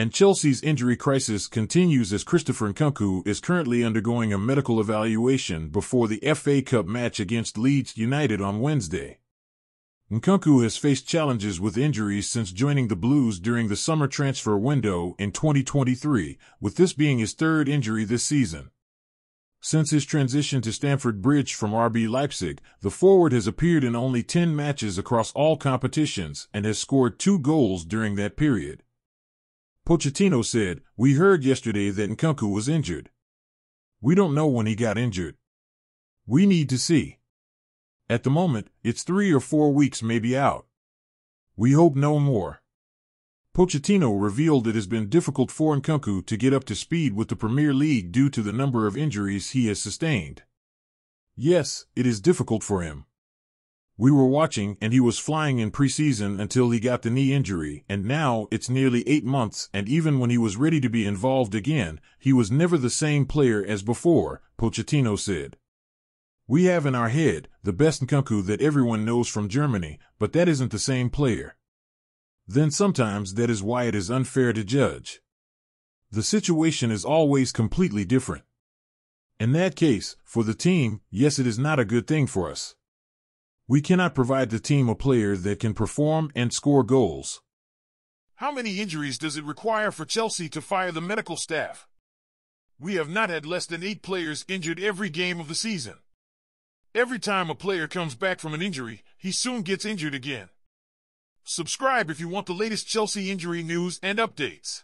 And Chelsea's injury crisis continues as Christopher Nkunku is currently undergoing a medical evaluation before the FA Cup match against Leeds United on Wednesday. Nkunku has faced challenges with injuries since joining the Blues during the summer transfer window in 2023, with this being his third injury this season. Since his transition to Stamford Bridge from RB Leipzig, the forward has appeared in only 10 matches across all competitions and has scored two goals during that period. Pochettino said, We heard yesterday that Nkunku was injured. We don't know when he got injured. We need to see. At the moment, it's three or four weeks maybe out. We hope no more. Pochettino revealed it has been difficult for Nkunku to get up to speed with the Premier League due to the number of injuries he has sustained. Yes, it is difficult for him. We were watching and he was flying in preseason until he got the knee injury, and now it's nearly eight months, and even when he was ready to be involved again, he was never the same player as before, Pochettino said. We have in our head the best Nkunku that everyone knows from Germany, but that isn't the same player then sometimes that is why it is unfair to judge. The situation is always completely different. In that case, for the team, yes, it is not a good thing for us. We cannot provide the team a player that can perform and score goals. How many injuries does it require for Chelsea to fire the medical staff? We have not had less than eight players injured every game of the season. Every time a player comes back from an injury, he soon gets injured again. Subscribe if you want the latest Chelsea injury news and updates.